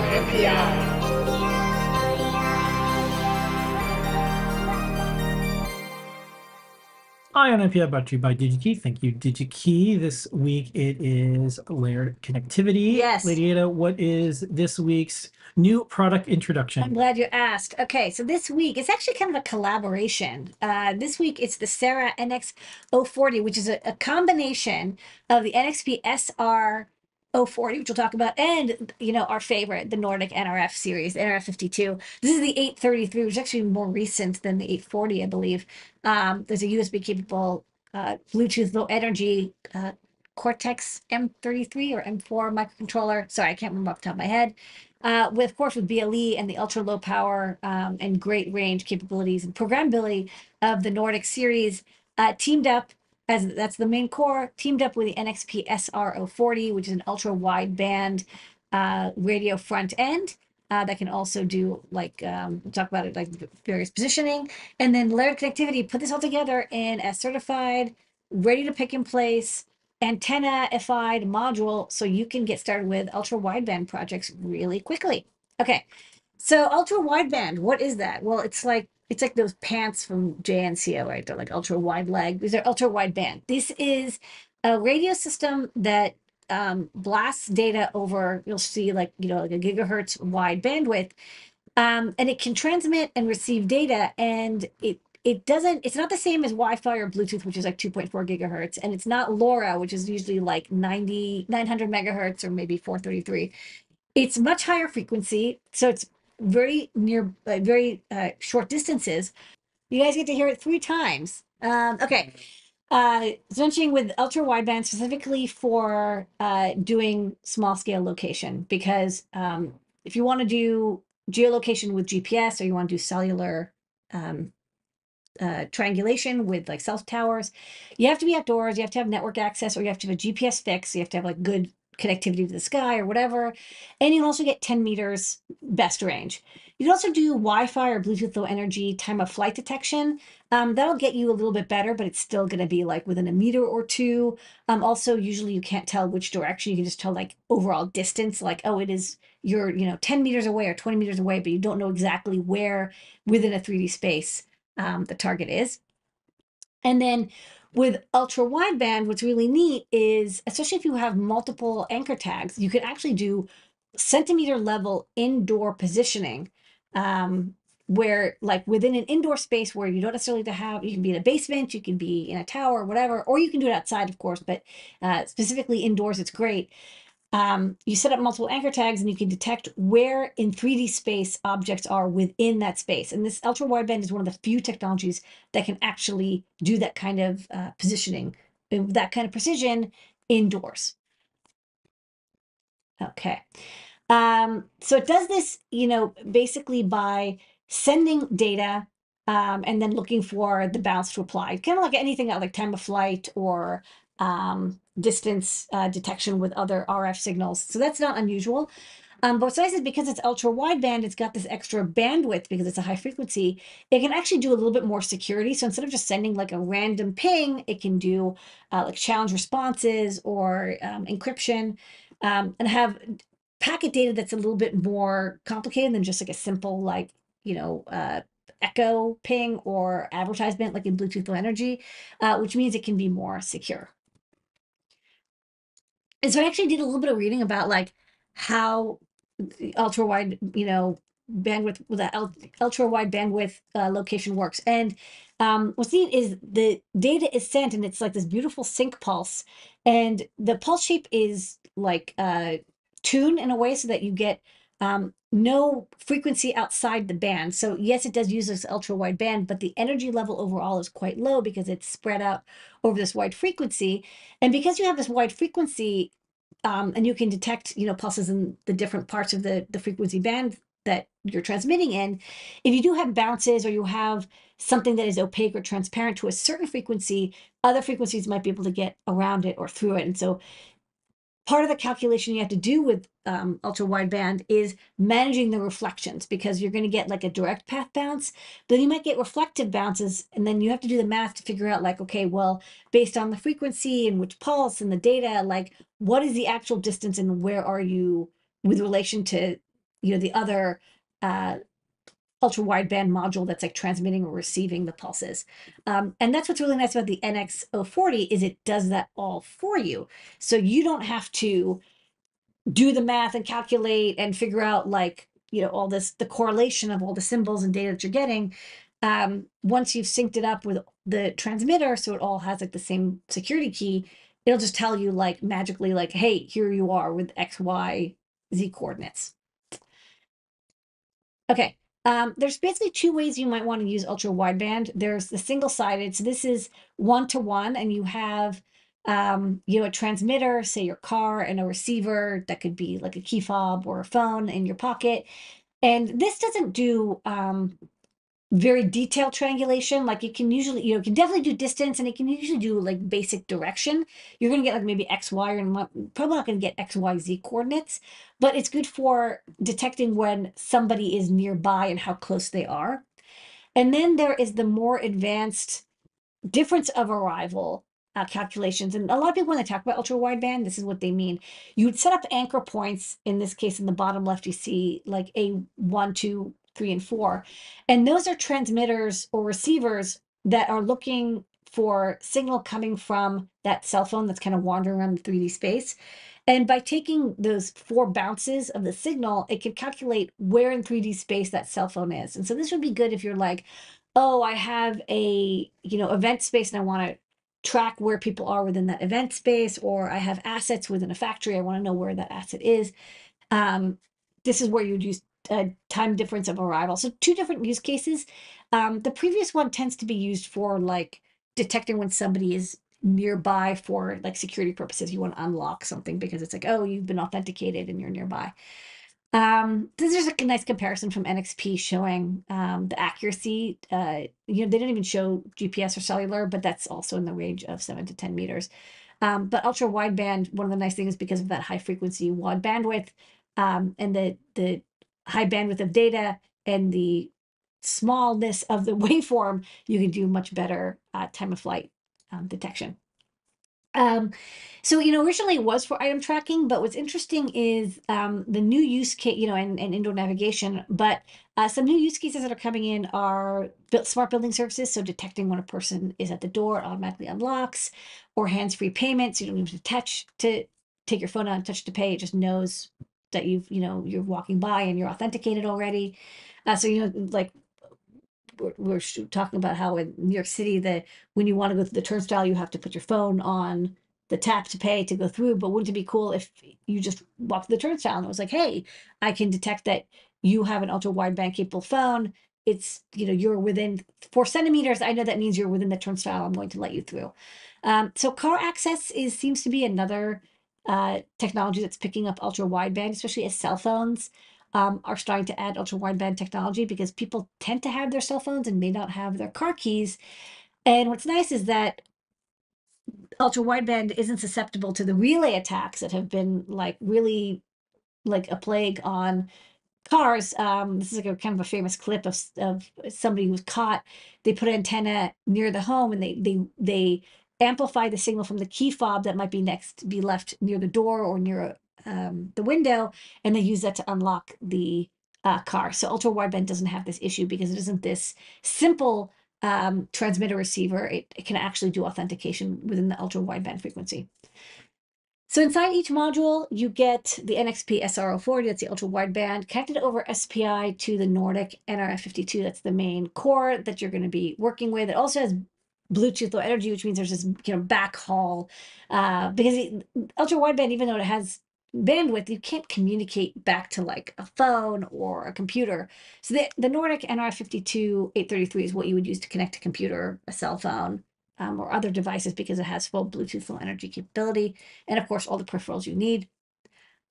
on NPI. Hi, on NPI brought to you by DigiKey. Thank you, DigiKey. This week it is Laird Connectivity. Yes. Lady Ada, what is this week's new product introduction? I'm glad you asked. Okay, so this week it's actually kind of a collaboration. Uh, this week it's the Sera NX040, which is a, a combination of the NXP SR 040, which we'll talk about, and you know our favorite, the Nordic NRF series, the NRF52. This is the 833, which is actually more recent than the 840, I believe. Um, there's a USB capable uh, Bluetooth low energy uh, Cortex M33 or M4 microcontroller. Sorry, I can't remember off the top of my head. Uh, with of course with BLE and the ultra low power um, and great range capabilities and programmability of the Nordic series, uh, teamed up as that's the main core, teamed up with the NXP SR040, which is an ultra wideband uh, radio front end. Uh, that can also do like um, talk about it like various positioning and then Laird Connectivity put this all together in a certified ready to pick in place antenna FI'd module so you can get started with ultra wideband projects really quickly. Okay, so ultra wideband, what is that? Well, it's like it's like those pants from JNCO, right? They're like ultra wide leg. These are ultra wide band. This is a radio system that um, blasts data over. You'll see like you know like a gigahertz wide bandwidth, um, and it can transmit and receive data, and it it doesn't it's not the same as wi-fi or bluetooth which is like 2.4 gigahertz and it's not LoRa which is usually like 90 900 megahertz or maybe 433 it's much higher frequency so it's very near uh, very uh, short distances you guys get to hear it three times um, okay uh mentioning with ultra wideband specifically for uh doing small scale location because um if you want to do geolocation with gps or you want to do cellular um uh, triangulation with like cell towers. You have to be outdoors. You have to have network access, or you have to have a GPS fix. You have to have like good connectivity to the sky or whatever. And you can also get 10 meters best range. You can also do Wi-Fi or Bluetooth Low Energy time of flight detection. Um, that'll get you a little bit better, but it's still going to be like within a meter or two. Um, also, usually you can't tell which direction. You can just tell like overall distance, like oh, it is you're you know 10 meters away or 20 meters away, but you don't know exactly where within a 3D space um, the target is. And then with ultra wideband, what's really neat is, especially if you have multiple anchor tags, you can actually do centimeter level indoor positioning. Um, where like within an indoor space where you don't necessarily to have you can be in a basement you can be in a tower whatever or you can do it outside of course but uh, specifically indoors it's great um, you set up multiple anchor tags and you can detect where in 3D space objects are within that space. And this ultra wideband is one of the few technologies that can actually do that kind of uh, positioning, uh, that kind of precision indoors. Okay. Um, so it does this, you know, basically by sending data um, and then looking for the bounce to apply, kind of like anything like time of flight or um, distance uh, detection with other RF signals. So that's not unusual. Um, but what's nice is because it's ultra wideband, it's got this extra bandwidth because it's a high frequency. It can actually do a little bit more security. So instead of just sending like a random ping, it can do uh, like challenge responses or um, encryption um, and have packet data that's a little bit more complicated than just like a simple like you know uh, echo ping or advertisement like in Bluetooth Low Energy, uh, which means it can be more secure. And so I actually did a little bit of reading about like how the ultra wide, you know, bandwidth with that ultra wide bandwidth uh, location works. And um, what's neat is the data is sent and it's like this beautiful sinc pulse, and the pulse shape is like uh, tuned in a way so that you get um, no frequency outside the band. So yes, it does use this ultra wide band, but the energy level overall is quite low because it's spread out over this wide frequency. And because you have this wide frequency, um, and you can detect, you know, pulses in the different parts of the, the frequency band that you're transmitting in, if you do have bounces or you have something that is opaque or transparent to a certain frequency, other frequencies might be able to get around it or through it. And so part of the calculation you have to do with um, ultra wideband is managing the reflections because you're going to get like a direct path bounce, but you might get reflective bounces, and then you have to do the math to figure out like, okay, well, based on the frequency and which pulse and the data, like what is the actual distance and where are you with relation to you know, the other uh, ultra wideband module that's like transmitting or receiving the pulses. Um, and that's what's really nice about the NX040 is it does that all for you. So you don't have to do the math and calculate and figure out like, you know, all this, the correlation of all the symbols and data that you're getting. Um, once you've synced it up with the transmitter, so it all has like the same security key, it'll just tell you like magically like, hey, here you are with X, Y, Z coordinates. Okay, um, there's basically two ways you might want to use ultra wideband. There's the single sided. So this is one to one, and you have um, you know, a transmitter, say your car, and a receiver that could be like a key fob or a phone in your pocket. And this doesn't do um, very detailed triangulation. Like it can usually, you know, it can definitely do distance and it can usually do like basic direction. You're going to get like maybe X, Y, not, probably not going to get X, Y, Z coordinates, but it's good for detecting when somebody is nearby and how close they are. And then there is the more advanced difference of arrival uh, calculations. And a lot of people, when they talk about ultra wideband, this is what they mean. You would set up anchor points. In this case, in the bottom left, you see like a one, two, three, and four. And those are transmitters or receivers that are looking for signal coming from that cell phone that's kind of wandering around the 3D space. And by taking those four bounces of the signal, it can calculate where in 3D space that cell phone is. And so this would be good if you're like, oh, I have a, you know, event space and I want to track where people are within that event space, or I have assets within a factory. I want to know where that asset is. Um, this is where you'd use uh, time difference of arrival. So two different use cases. Um, the previous one tends to be used for like detecting when somebody is nearby for like security purposes. You want to unlock something because it's like, oh, you've been authenticated and you're nearby. Um, this is a nice comparison from NXP showing um, the accuracy. Uh, you know, they didn't even show GPS or cellular, but that's also in the range of seven to 10 meters. Um, but ultra wideband, one of the nice things because of that high frequency wide bandwidth um, and the, the high bandwidth of data and the smallness of the waveform, you can do much better uh, time of flight um, detection. Um, so, you know, originally it was for item tracking, but what's interesting is um, the new use case, you know, and, and indoor navigation, but uh, some new use cases that are coming in are built smart building services. So detecting when a person is at the door automatically unlocks or hands-free payments. You don't need to touch to take your phone out and touch to pay. It just knows that you've, you know, you're walking by and you're authenticated already. Uh, so, you know, like we're, we're talking about how in New York City that when you want to go through the turnstile, you have to put your phone on the tap to pay to go through. But wouldn't it be cool if you just walked the turnstile and it was like, hey, I can detect that you have an ultra wideband capable phone. It's you know you're within four centimeters. I know that means you're within the turnstile. I'm going to let you through. Um, so car access is seems to be another uh, technology that's picking up ultra wideband, especially as cell phones um, are starting to add ultra wideband technology because people tend to have their cell phones and may not have their car keys. And what's nice is that ultra wideband isn't susceptible to the relay attacks that have been like really like a plague on cars. Um, this is like a kind of a famous clip of of somebody who was caught. They put an antenna near the home and they they they amplify the signal from the key fob that might be next be left near the door or near um, the window, and they use that to unlock the uh, car. So ultra wideband doesn't have this issue because it isn't this simple um, transmitter receiver. It, it can actually do authentication within the ultra wideband frequency. So inside each module, you get the NXP SR040, that's the ultra wideband, connected over SPI to the Nordic NRF52, that's the main core that you're going to be working with. It also has Bluetooth low energy, which means there's this you know backhaul uh, because it, ultra wideband, even though it has bandwidth, you can't communicate back to like a phone or a computer. So the, the Nordic NR52 833 is what you would use to connect a computer, a cell phone, um, or other devices because it has full Bluetooth low energy capability. And of course, all the peripherals you need.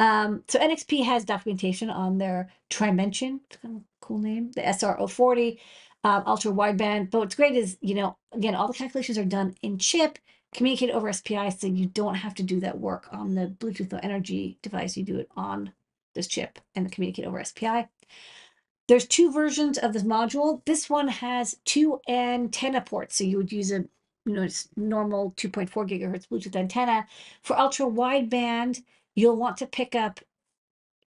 Um, so NXP has documentation on their Trimension, kind of cool name, the SR040, um, ultra wideband. But what's great is, you know, again, all the calculations are done in chip communicate over SPI so you don't have to do that work on the Bluetooth Low Energy device. You do it on this chip and communicate over SPI. There's two versions of this module. This one has two antenna ports. So you would use a you know, normal 2.4 gigahertz Bluetooth antenna. For ultra wideband, you'll want to pick up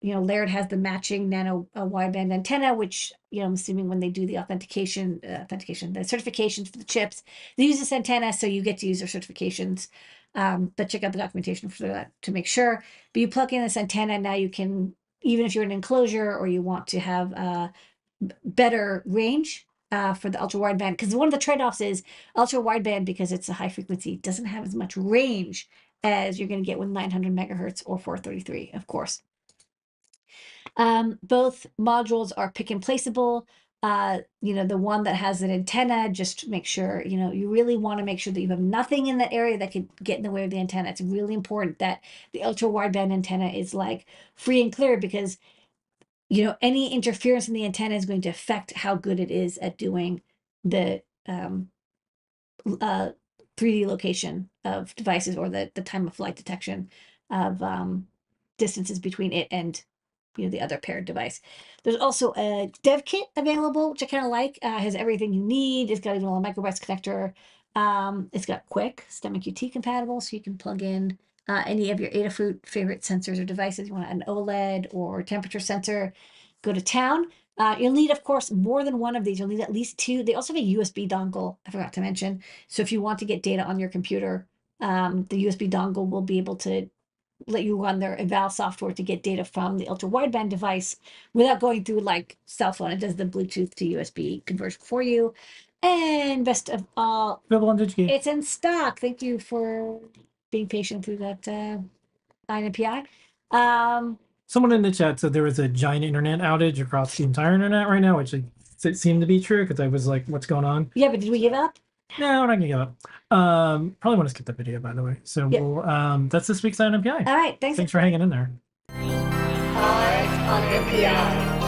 you know, Laird has the matching nano uh, wideband antenna, which you know, I'm assuming when they do the authentication, uh, authentication, the certifications for the chips, they use this antenna, so you get to use their certifications. Um, but check out the documentation for that to make sure. But you plug in this antenna, now you can, even if you're in an enclosure or you want to have uh, b- better range uh, for the ultra wideband, because one of the trade-offs is ultra wideband because it's a high frequency doesn't have as much range as you're going to get with 900 megahertz or 433, of course. Um, both modules are pick and placeable. Uh, you know, the one that has an antenna, just make sure, you know, you really want to make sure that you have nothing in that area that could get in the way of the antenna. It's really important that the ultra wideband antenna is like free and clear because, you know, any interference in the antenna is going to affect how good it is at doing the um, uh, 3D location of devices or the, the time of flight detection of um, distances between it and you know the other paired device. There's also a dev kit available, which I kind of like. Uh, has everything you need. It's got even a little microbytes connector. Um, it's got Qwiic STEMMA QT compatible, so you can plug in uh, any of your Adafruit favorite sensors or devices. You want an OLED or temperature sensor, go to town. Uh, you'll need, of course, more than one of these. You'll need at least two. They also have a USB dongle. I forgot to mention. So if you want to get data on your computer, um, the USB dongle will be able to let you run their eval software to get data from the ultra wideband device without going through like cell phone. It does the Bluetooth to USB conversion for you. And best of all, it's in stock. Thank you for being patient through that uh, INPI. Um, Someone in the chat said there was a giant internet outage across the entire internet right now, which it seemed to be true because I was like, "What's going on?" yeah, but did we give up? No, we're not gonna give up. Um, probably want to skip that video, by the way. So Yep. we'll, um, that's this week's INPI. All right, thanks. Thanks for hanging in there. Art on NPI.